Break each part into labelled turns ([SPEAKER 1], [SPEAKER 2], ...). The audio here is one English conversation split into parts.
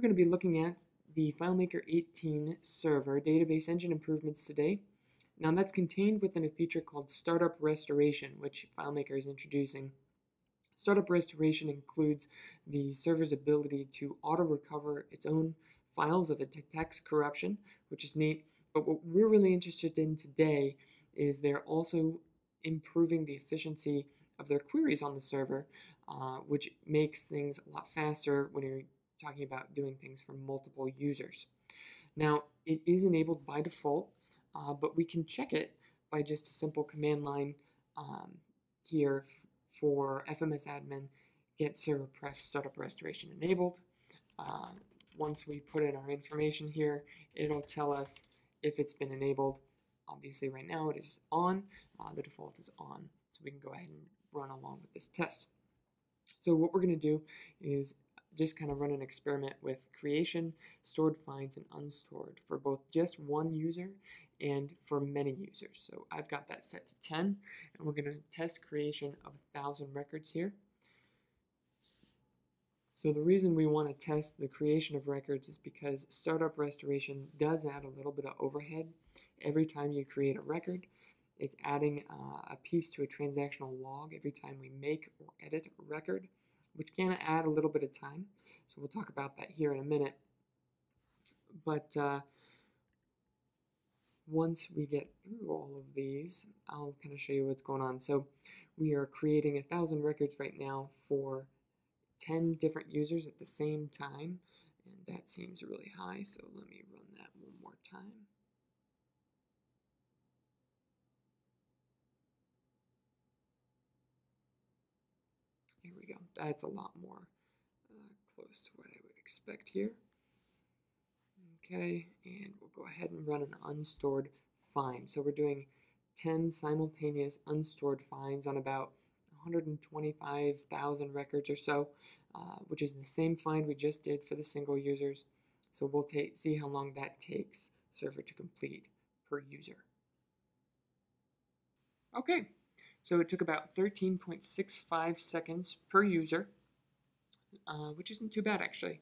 [SPEAKER 1] going to be looking at the FileMaker 18 server database engine improvements today. Now that's contained within a feature called Startup Restoration, which FileMaker is introducing. Startup Restoration includes the server's ability to auto-recover its own files if it detects corruption, which is neat. But what we're really interested in today is they're also improving the efficiency of their queries on the server, uh, which makes things a lot faster when you're talking about doing things for multiple users. Now, it is enabled by default, uh, but we can check it by just a simple command line um, here for FMS admin get server pref startup restoration enabled. Uh, once we put in our information here, it'll tell us if it's been enabled. Obviously, right now it is on. Uh, the default is on, so we can go ahead and run along with this test. So what we're going to do is just kind of run an experiment with creation, stored finds, and unstored for both just one user and for many users. So I've got that set to 10, and we're going to test creation of 1,000 records here. So the reason we want to test the creation of records is because startup restoration does add a little bit of overhead every time you create a record. It's adding uh, a piece to a transactional log every time we make or edit a record which can add a little bit of time. So we'll talk about that here in a minute. But uh, once we get through all of these, I'll kind of show you what's going on. So we are creating a thousand records right now for 10 different users at the same time. And that seems really high, so let me run that one more time. That's a lot more uh, close to what I would expect here. Okay, and we'll go ahead and run an unstored find. So we're doing 10 simultaneous unstored finds on about 125,000 records or so, uh, which is the same find we just did for the single users. So we'll see how long that takes server to complete per user. Okay, so it took about 13.65 seconds per user, uh, which isn't too bad actually.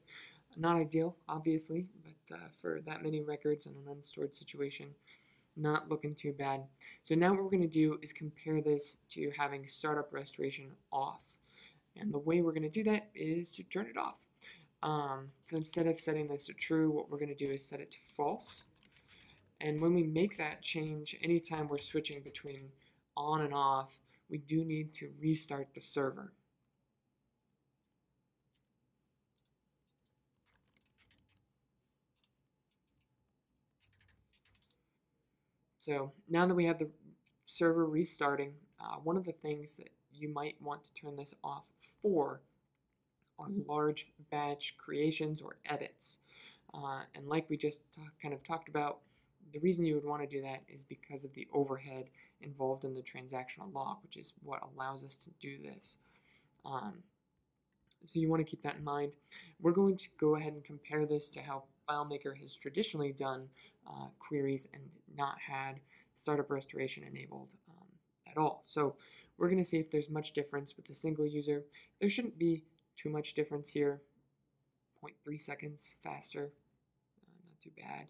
[SPEAKER 1] Not ideal, obviously, but uh, for that many records in an unstored situation, not looking too bad. So now what we're going to do is compare this to having startup restoration off. And the way we're going to do that is to turn it off. Um, so instead of setting this to true, what we're going to do is set it to false. And when we make that change, anytime we're switching between on and off, we do need to restart the server. So now that we have the server restarting, uh, one of the things that you might want to turn this off for are large batch creations or edits. Uh, and like we just kind of talked about, the reason you would want to do that is because of the overhead involved in the transactional log, which is what allows us to do this. Um, so you want to keep that in mind. We're going to go ahead and compare this to how FileMaker has traditionally done uh, queries and not had startup restoration enabled um, at all. So we're going to see if there's much difference with a single user. There shouldn't be too much difference here. 0.3 seconds faster, uh, not too bad.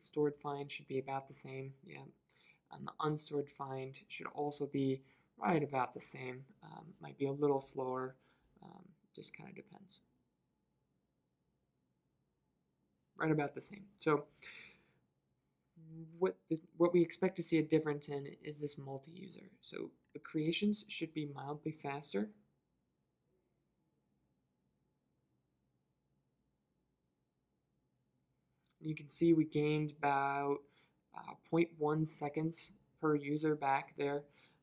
[SPEAKER 1] The stored find should be about the same, yeah. And the unstored find should also be right about the same. Um, might be a little slower, um, just kind of depends. Right about the same. So what the, what we expect to see a difference in is this multi-user. So the creations should be mildly faster You can see we gained about uh, 0.1 seconds per user back there,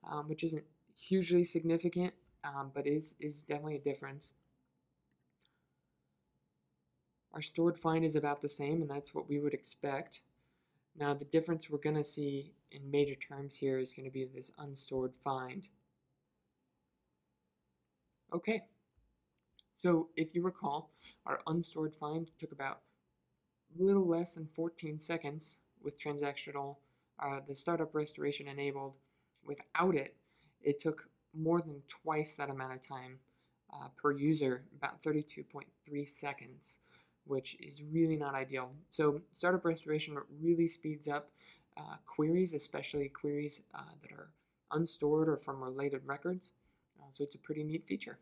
[SPEAKER 1] um, which isn't hugely significant, um, but is, is definitely a difference. Our stored find is about the same, and that's what we would expect. Now, the difference we're going to see in major terms here is going to be this unstored find. Okay, so if you recall, our unstored find took about little less than 14 seconds with transactional, uh, the startup restoration enabled. Without it, it took more than twice that amount of time uh, per user, about 32.3 seconds, which is really not ideal. So startup restoration really speeds up uh, queries, especially queries uh, that are unstored or from related records. Uh, so it's a pretty neat feature.